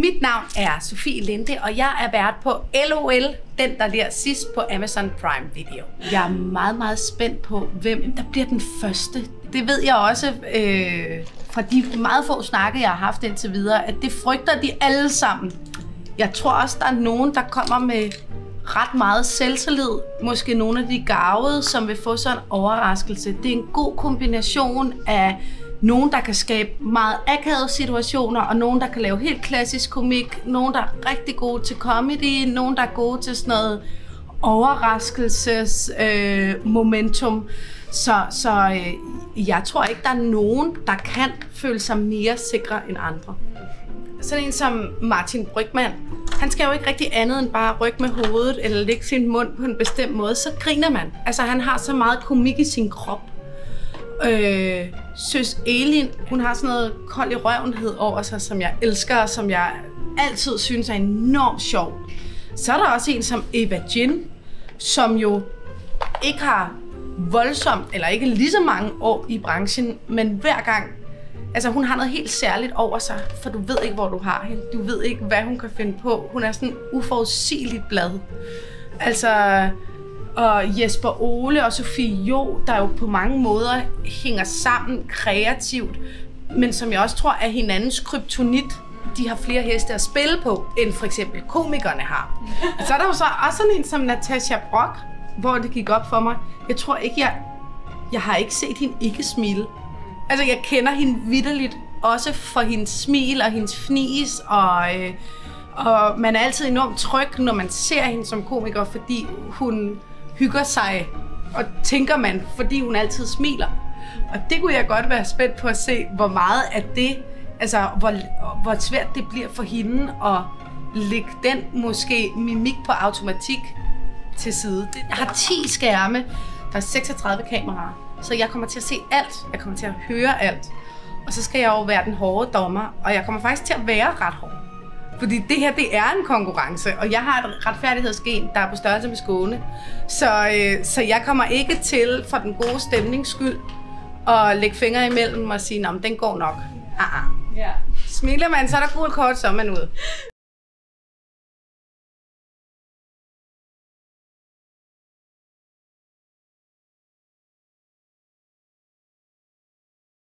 Mit navn er Sofie Linde, og jeg er vært på LOL, den der der sidst på Amazon Prime Video. Jeg er meget, meget spændt på, hvem der bliver den første. Det ved jeg også øh, fra de meget få snakke, jeg har haft indtil videre, at det frygter de alle sammen. Jeg tror også, der er nogen, der kommer med ret meget selvtillid. Måske nogle af de gavede, som vil få sådan en overraskelse. Det er en god kombination af nogen, der kan skabe meget akavede situationer, og nogen, der kan lave helt klassisk komik, nogen, der er rigtig gode til comedy, nogen, der er gode til sådan noget overraskelses øh, momentum. Så, så øh, jeg tror ikke, der er nogen, der kan føle sig mere sikre end andre. Sådan en som Martin Brygman, han skal jo ikke rigtig andet end bare rykke med hovedet eller lægge sin mund på en bestemt måde, så griner man. Altså han har så meget komik i sin krop. Øh, Søs Elin, hun har sådan noget kold i røvenhed over sig, som jeg elsker, og som jeg altid synes er enormt sjov. Så er der også en som Eva Jin, som jo ikke har voldsomt, eller ikke lige så mange år i branchen, men hver gang, altså hun har noget helt særligt over sig, for du ved ikke, hvor du har hende. Du ved ikke, hvad hun kan finde på. Hun er sådan uforudsigeligt blad. Altså, og Jesper Ole og Sofie Jo, der jo på mange måder hænger sammen kreativt, men som jeg også tror er hinandens kryptonit. De har flere heste at spille på, end for eksempel komikerne har. Så er der jo så også sådan en som Natasha Brock, hvor det gik op for mig. Jeg tror ikke, jeg, jeg har ikke set hende ikke smile. Altså, jeg kender hende vidderligt, også for hendes smil og hendes fnis, og, øh, og man er altid enormt tryg, når man ser hende som komiker, fordi hun hygger sig, og tænker man, fordi hun altid smiler. Og det kunne jeg godt være spændt på at se, hvor meget af det, altså hvor, hvor svært det bliver for hende at lægge den måske mimik på automatik til side. Jeg har 10 skærme, der er 36 kameraer, så jeg kommer til at se alt, jeg kommer til at høre alt. Og så skal jeg jo være den hårde dommer, og jeg kommer faktisk til at være ret hård. Fordi det her, det er en konkurrence, og jeg har et retfærdighedsgen, der er på størrelse med Skåne. Så, øh, så jeg kommer ikke til, for den gode stemnings skyld, at lægge fingre imellem og sige, at den går nok. Ah, ah. Ja. Smiler man, så er der gul kort, så er man ude.